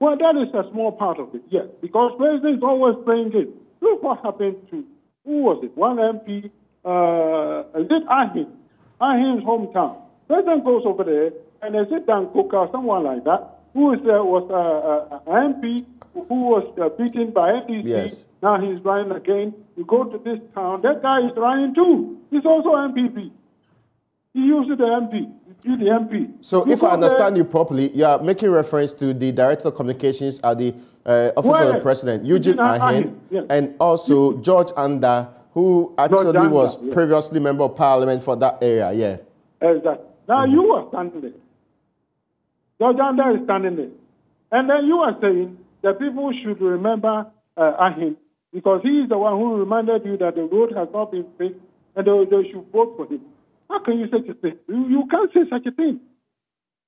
Well, that is a small part of it, yes, because president is always playing it. Look what happened to, who was it? One MP, uh, is it Arhin? Arhin's hometown. President goes over there, and is it Dan Cook or someone like that, who is, uh, was uh, uh, an MP who was uh, beaten by NDC. Yes. Now he's running again. You go to this town, that guy is running too. He's also NPP. He used the MP. He the MP. So, You if I understand there- you properly, you are making reference to the Director of Communications at the uh, Office of the President, Eugene Arhin, Arhin, yes. and also George Andah, who actually Andah, was yes. previously Member of Parliament for that area. Yeah. Exactly. Now Mm-hmm. you are standing there. George Andah is standing there. And then you are saying that people should remember uh, Arhin because he is the one who reminded you that the road has not been fixed and they, they should vote for him. How can you say such a thing? You, you can't say such a thing.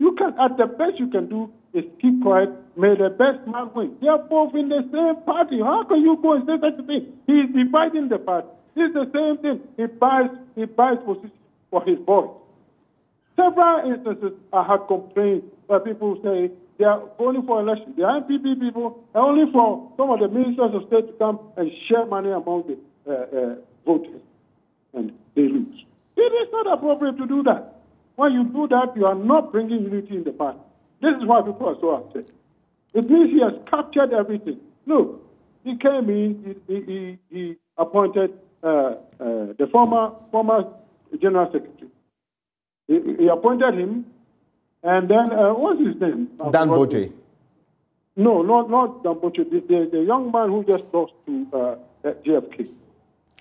You can, at the best you can do is keep quiet, may the best man win. They are both in the same party. How can you go and say such a thing? He is dividing the party. It's the same thing. He buys, he buys position for his voice. Several instances I had complained where people say they are going for election. The NPP people are only for some of the ministers of state to come and share money among the uh, uh, voters, and they lose. It is not appropriate to do that. When you do that, you are not bringing unity in the party. This is why people are so upset. It means he has captured everything. Look, he came in, he, he, he, appointed uh, uh, the former former general secretary. He, he appointed him, and then uh, what's his name? Dan Botwe. No, not not Dan Botwe. The, the, the young man who just lost to uh, JFK.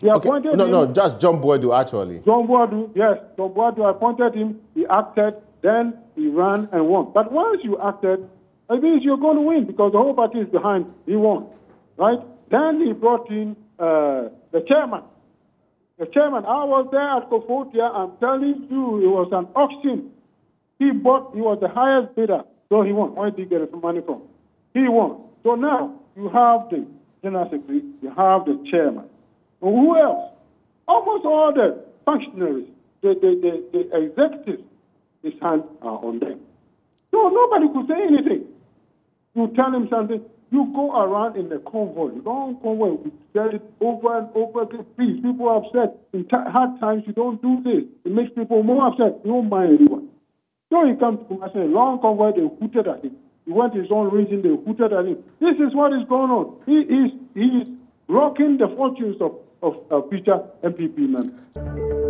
He Okay. No, him. no, just John Boadu, actually. John Boadu, yes, John Boadu appointed him, he acted, then he ran and won. But once you acted, it means you're going to win because the whole party is behind, he won, right? Then he brought in uh, the chairman. The chairman, I was there at Koforidua, I'm telling you, it was an auction. He bought, he was the highest bidder, so he won. Where did he get the money from? He won. So now you have the general secretary, you have the chairman. Who else? Almost all the functionaries, the, the, the, the executives, his hands are on them. So nobody could say anything. You tell him something, you go around in a convoy, long convoy, we tell it over and over again. Please, people are upset. In t- hard times, you don't do this. It makes people more upset. You don't mind anyone. So he comes to Kumasi, long convoy, they hooted at him. He went his own region, they hooted at him. This is what is going on. He is, he is rocking the fortunes of, of uh, future NPP members.